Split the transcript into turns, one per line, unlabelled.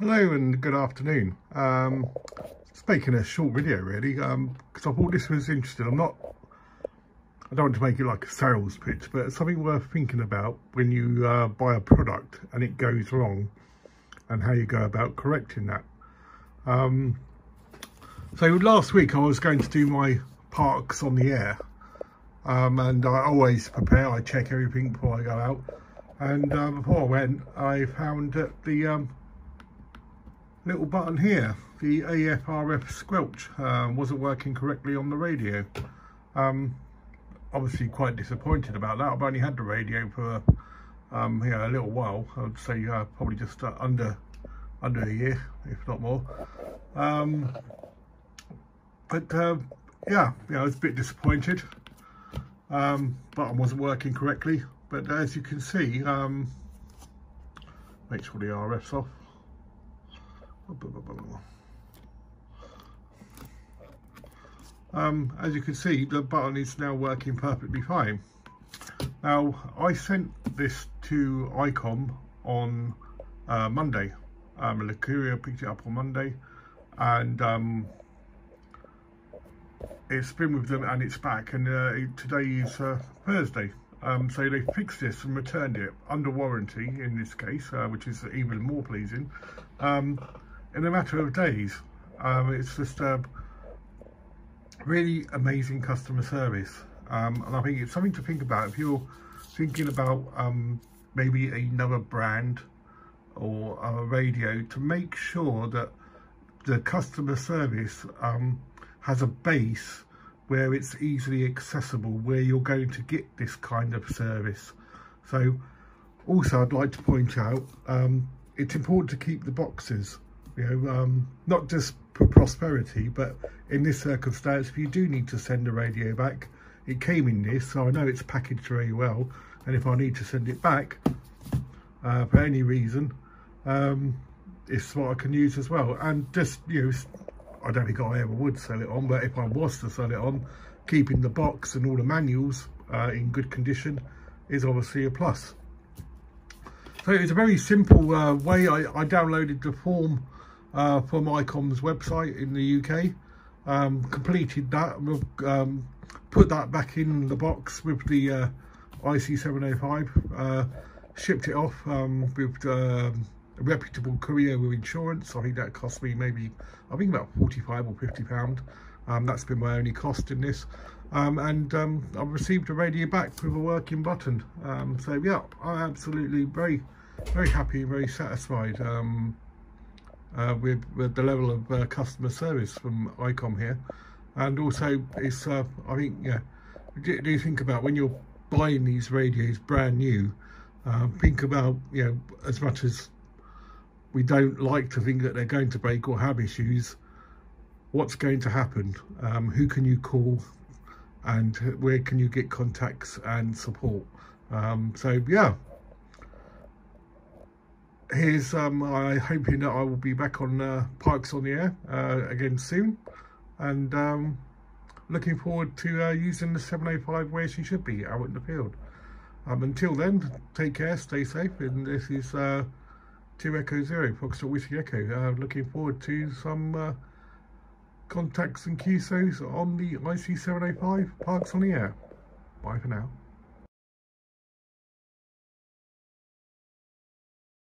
Hello and good afternoon. Um, just making a short video really because um, I thought this was interesting. I'm not, I don't want to make it like a sales pitch, but something worth thinking about when you uh, buy a product and it goes wrong and how you go about correcting that. Um, so last week I was going to do my parks on the air um, and I always prepare, I check everything before I go out. And uh, before I went, I found that the um, little button here, the AFRF squelch, uh, wasn't working correctly on the radio. Um, obviously quite disappointed about that. I've only had the radio for um, yeah, a little while. I'd say uh, probably just uh, under under a year, if not more. Um, but uh, yeah, yeah, I was a bit disappointed. Um, button wasn't working correctly. But as you can see, um, make sure the RF's off. Um, as you can see, the button is now working perfectly fine. Now, I sent this to ICOM on uh, Monday. Um, picked it up on Monday and um, it's been with them and it's back and uh, today is uh, Thursday. Um, so they fixed this and returned it under warranty in this case, uh, which is even more pleasing. Um, in a matter of days. Um, it's just a really amazing customer service. Um, and I think it's something to think about if you're thinking about um, maybe another brand or a radio to make sure that the customer service um, has a base where it's easily accessible, where you're going to get this kind of service. So also I'd like to point out, um, it's important to keep the boxes you know, um, not just for prosperity, but in this circumstance, if you do need to send a radio back, it came in this, so I know it's packaged very well. And if I need to send it back uh, for any reason, um, it's what I can use as well. And just, you know, I don't think I ever would sell it on, but if I was to sell it on, keeping the box and all the manuals uh, in good condition is obviously a plus. So it's a very simple uh, way. I, I downloaded the form uh, from ICOM's website in the UK. Um, completed that, um, put that back in the box with the uh, IC705, uh, shipped it off um, with um, a reputable courier with insurance. I think that cost me maybe, I think about 45 or 50 pound. Um, that's been my only cost in this. Um, and I've received a radio back with a working button. So yeah, I'm absolutely very, very happy, very satisfied. Um, uh, with, with the level of uh, customer service from ICOM here. And also, it's uh, I think, yeah, do, do, you think about when you're buying these radios brand new, uh, think about, you know, as much as we don't like to think that they're going to break or have issues, what's going to happen? Um, who can you call? And where can you get contacts and support? Um, so, yeah, here's um, I hoping that I will be back on uh, Parks on the Air uh, again soon and um, looking forward to uh, using the 705 where she should be out in the field. Um, until then, take care, stay safe, and this is uh, 2 Echo Zero, Foxtrot Whiskey Echo. Uh, looking forward to some uh, contacts and QSOs on the IC705 Parks on the Air. Bye for now.